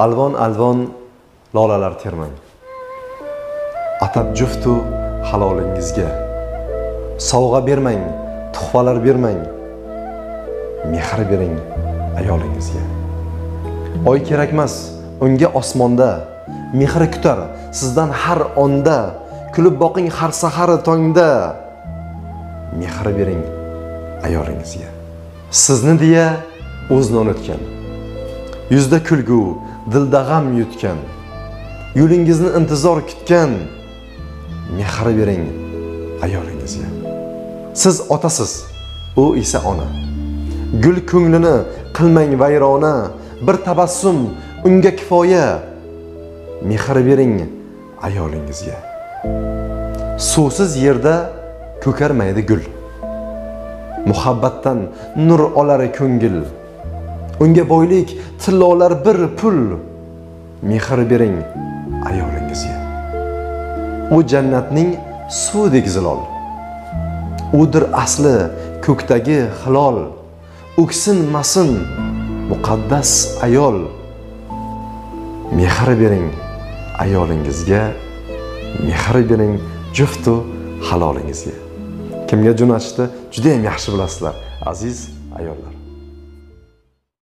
alvon alvon lolalar termang. Atab juftu halolingizga. Sovg'a bermang tuhfalar bermang. Mehr bering ayolingizga. Oy kerakmas unga osmonda. Mehri kutar sizdan har onda. Kulib boqing har sahari tongda. Mehr bering ayolingizga. Sizni deya o'zini unutgan. Yuzda kulgu dilda g'am yutgan. Yo'lingizni intizor kutgan. Mehr bering ayolingizga. Siz otasiz u esa ona. Gul ko'nglini qilmang vayrona bir tabassum unga kifoya. Mehr bering ayolingizga. Suvsiz yerda ko'karmaydi gul. Muhabbatdan nur olar ko'ngil. Unga boylik tillolar bir pul. Mehr bering ayolingizga u jannatning suvdek zilol. Udir asli ko'kdagi hilol. O'ksinmasin muqaddas ayol. Mehr bering ayolingizga mehr bering juftu halolingizga. Kimga jo'natishni judayam yaxshi bilasizlar aziz ayollar.